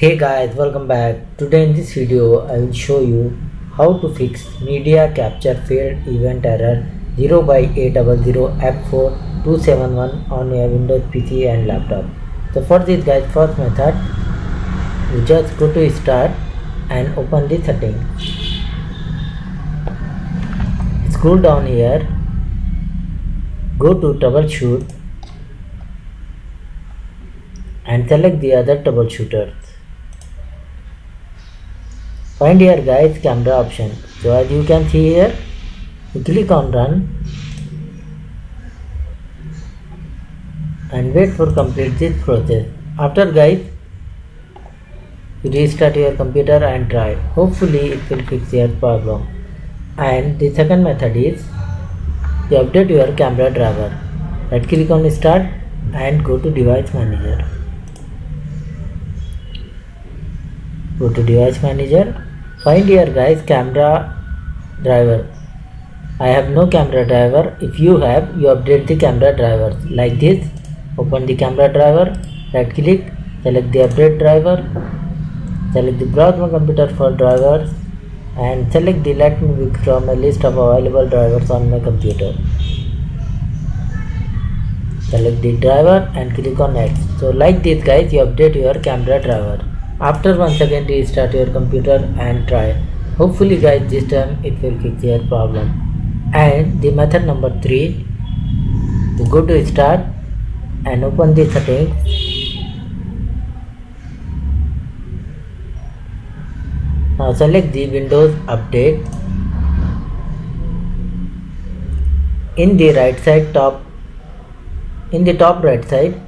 Hey guys, welcome back. Today in this video, I will show you how to fix media capture failed event error 0 by 800 F4 271 on your Windows PC and laptop. So for this guys, first method, you just go to start and open the settings. Scroll down here, go to troubleshoot and select the other troubleshooters. Find here guys camera option. So as you can see here, you click on run and wait for complete this process. After guys, you restart your computer and try. Hopefully it will fix your problem. And the second method is you update your camera driver. Right click on start and go to device manager. Go to device manager. Find here guys camera driver. I have no camera driver. If you have you update the camera driver. Like this. Open the camera driver. Right click select the update driver. Select the browse my computer for drivers. And select the let me pick from a list of available drivers on my computer. Select the driver and click on next. So like this guys you update your camera driver after once again restart your computer and try. Hopefully guys this time it will fix your problem. And the method number three go to start and open the settings. Now select the windows update. In the right side top in the top right side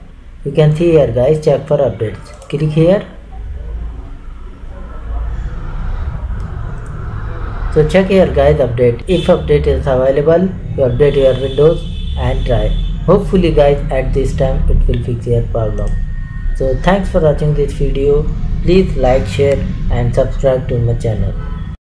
you can see here guys check for updates. Click here So check here guys update. If update is available, you update your windows and try. Hopefully guys at this time it will fix your problem. So thanks for watching this video. Please like, share and subscribe to my channel.